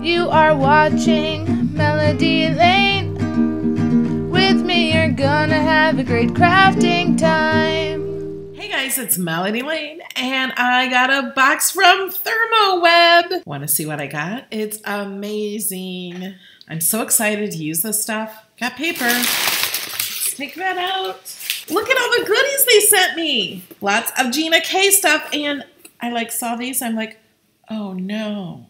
You are watching Melody Lane. With me, you're gonna have a great crafting time. Hey guys, it's Melody Lane, and I got a box from ThermoWeb. Want to see what I got? It's amazing. I'm so excited to use this stuff. Got paper. Let's take that out. Look at all the goodies they sent me. Lots of Gina K stuff, and I like saw these. I'm like, oh no.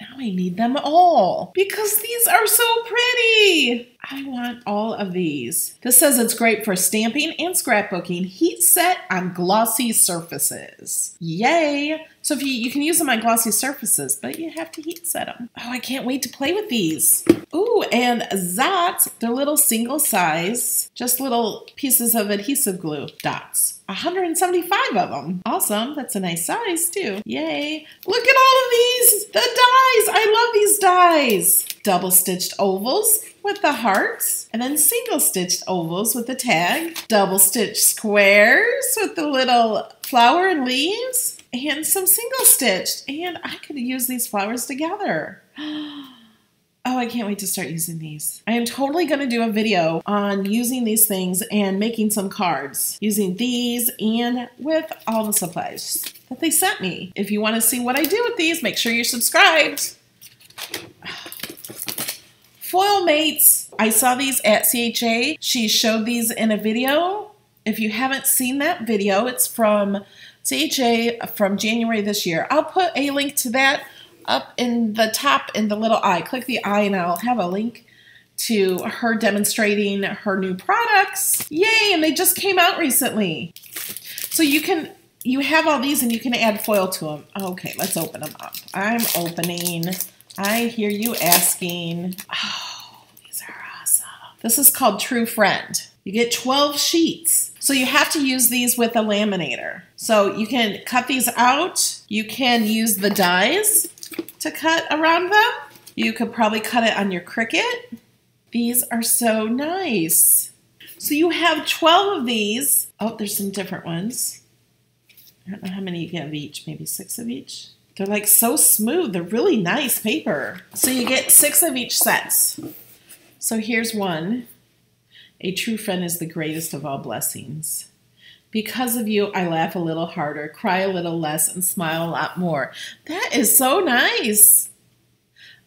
Now I need them all because these are so pretty. I want all of these. This says it's great for stamping and scrapbooking. Heat set on glossy surfaces. Yay! So if you, you can use them on glossy surfaces, but you have to heat set them. Oh, I can't wait to play with these. Ooh, and Zot, they're little single size, just little pieces of adhesive glue dots. 175 of them. Awesome. That's a nice size too. Yay. Look at all of these. The dies. I love these dies. Double stitched ovals with the hearts and then single stitched ovals with the tag. Double stitched squares with the little flower and leaves and some single stitched. And I could use these flowers together. Oh, I can't wait to start using these. I am totally going to do a video on using these things and making some cards using these and with all the supplies that they sent me. If you want to see what I do with these, make sure you're subscribed. Foil mates. I saw these at CHA. She showed these in a video. If you haven't seen that video, it's from CHA from January this year. I'll put a link to that up in the top in the little eye. Click the eye and I'll have a link to her demonstrating her new products. Yay, and they just came out recently. So you can, you have all these and you can add foil to them. Okay, let's open them up. I'm opening. I hear you asking. Oh. This is called True Friend. You get 12 sheets. So you have to use these with a laminator. So you can cut these out. You can use the dies to cut around them. You could probably cut it on your Cricut. These are so nice. So you have 12 of these. Oh, there's some different ones. I don't know how many you get of each, maybe six of each. They're like so smooth. They're really nice paper. So you get six of each sets. So here's one. A true friend is the greatest of all blessings. Because of you, I laugh a little harder, cry a little less, and smile a lot more. That is so nice.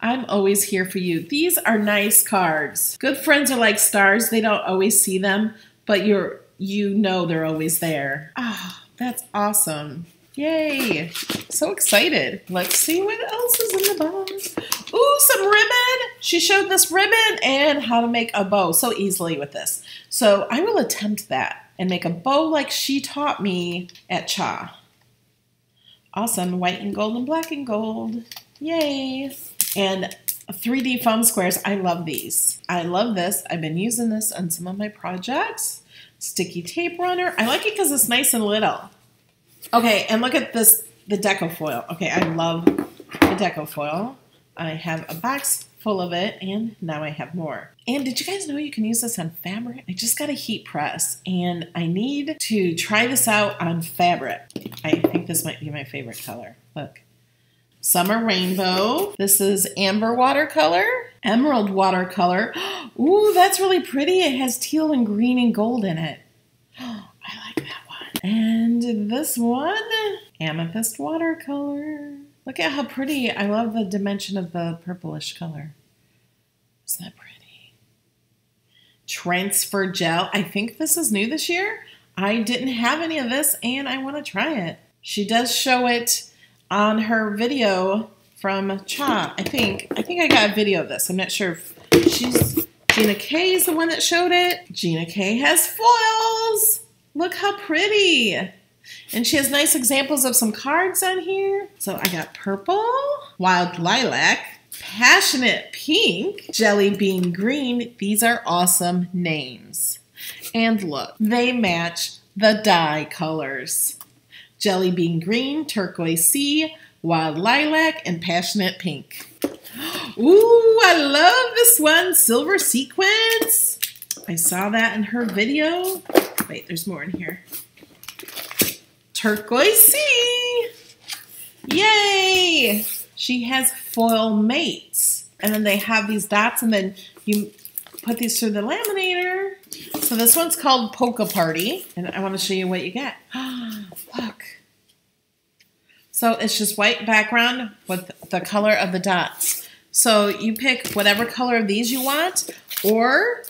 I'm always here for you. These are nice cards. Good friends are like stars. They don't always see them, but you're you know they're always there. Ah, oh, that's awesome. Yay. So excited. Let's see what else is in the box. Ooh, some ribbon. She showed this ribbon and how to make a bow so easily with this. So I will attempt that and make a bow like she taught me at CHA. Awesome, white and gold and black and gold. Yay! And 3D foam squares, I love these. I love this. I've been using this on some of my projects. Sticky tape runner. I like it because it's nice and little. Okay, and look at this, the deco foil. Okay, I love the deco foil. I have a box full of it, and now I have more. And did you guys know you can use this on fabric? I just got a heat press, and I need to try this out on fabric. I think this might be my favorite color. Look. Summer Rainbow. This is Amber Watercolor. Emerald Watercolor. Ooh, that's really pretty. It has teal and green and gold in it. I like that one. And this one, Amethyst Watercolor. Look at how pretty. I love the dimension of the purplish color. Isn't that pretty? Transfer gel. I think this is new this year. I didn't have any of this and I want to try it. She does show it on her video from CHA. I think. I think I got a video of this. I'm not sure if she's Gina K is the one that showed it. Gina K has foils. Look how pretty. And she has nice examples of some cards on here. So I got purple, wild lilac, passionate pink, jelly bean green. These are awesome names. And look, they match the dye colors. Jelly bean green, turquoise sea, wild lilac, and passionate pink. Ooh, I love this one, silver sequins. I saw that in her video. Wait, there's more in here turquoise sea. Yay! she has foil mates. And then they have these dots, and then you put these through the laminator. So this one's called Polka Party, and I want to show you what you get. Look. So it's just white background with the color of the dots. So you pick whatever color of these you want, or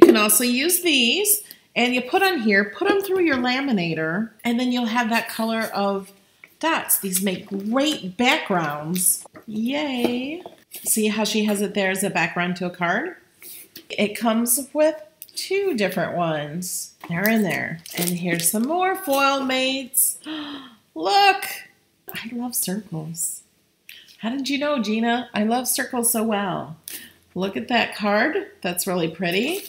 you can also use these, and you put on here, put them through your laminator, and then you'll have that color of dots. These make great backgrounds. Yay. See how she has it there as a background to a card? It comes with two different ones. They're in there. And here's some more foil mates. Look, I love circles. How did you know, Gina? I love circles so well. Look at that card. That's really pretty.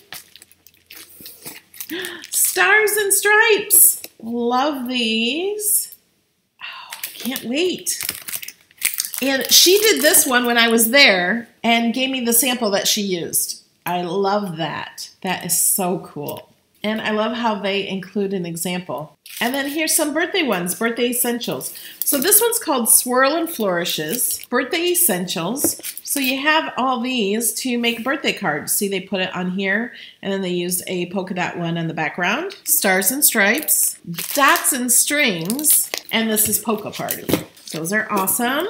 Stars and stripes. Love these. Oh, can't wait. And she did this one when I was there and gave me the sample that she used. I love that. That is so cool. And I love how they include an example. And then here's some birthday ones, birthday essentials. So this one's called Swirl and Flourishes, birthday essentials. So you have all these to make birthday cards. See, they put it on here, and then they use a polka dot one on the background. Stars and stripes, dots and strings, and this is Polka Party. Those are awesome.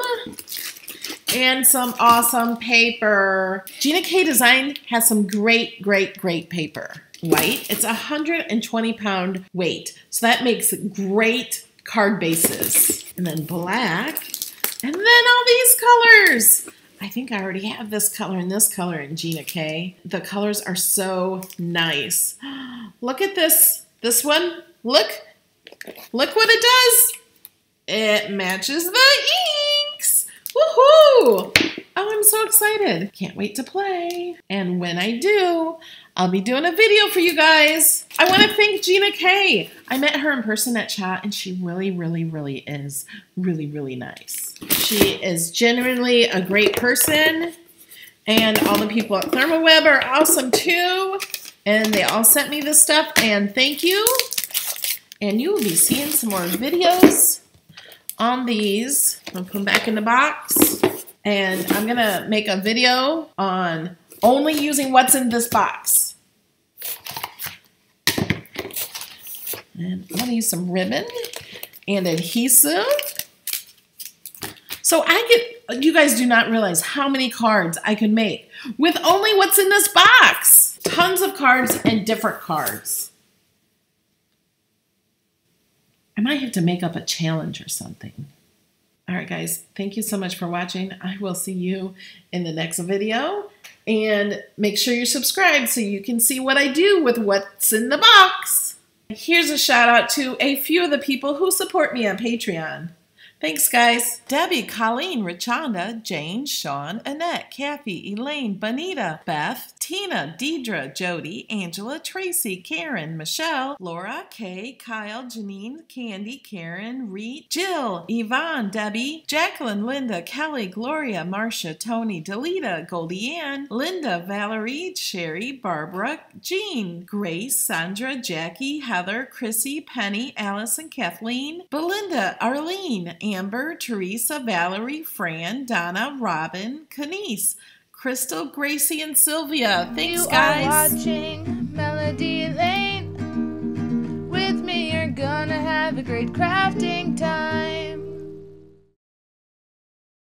And some awesome paper. Gina K Design has some great, great, great paper. White. It's a 120 pound weight. So that makes great card bases. And then black. And then all these colors. I think I already have this color and this color in Gina K. The colors are so nice. Look at this. This one. Look. Look what it does. It matches the inks. Woohoo! Oh, I'm so excited. Can't wait to play. And when I do, I'll be doing a video for you guys. I want to thank Gina K. I met her in person at chat and she really, really, really is really, really nice. She is genuinely a great person and all the people at ThermoWeb are awesome too. And they all sent me this stuff and thank you. And you will be seeing some more videos on these. I'll put them back in the box. And I'm to make a video on only using what's in this box. And I'm to use some ribbon and adhesive. So I get, you guys do not realize how many cards I can make with only what's in this box. Tons of cards and different cards. I might have to make up a challenge or something. All right, guys, thank you so much for watching. I will see you in the next video. And make sure you're subscribed so you can see what I do with what's in the box. Here's a shout out to a few of the people who support me on Patreon. Thanks, guys. Debbie, Colleen, Richanda, Jane, Sean, Annette, Kathy, Elaine, Bonita, Beth, Tina, Deidre, Jody, Angela, Tracy, Karen, Michelle, Laura, Kay, Kyle, Janine, Candy, Karen, Reed, Jill, Yvonne, Debbie, Jacqueline, Linda, Kelly, Gloria, Marcia, Tony, Delita, Goldie Ann, Linda, Valerie, Sherry, Barbara, Jean, Grace, Sandra, Jackie, Heather, Chrissy, Penny, Allison, Kathleen, Belinda, Arlene, Amber, Teresa, Valerie, Fran, Donna, Robin, Kenise, Crystal, Gracie, and Sylvia. Thanks, you guys. are watching Melody Lane. With me, you're gonna have a great crafting time.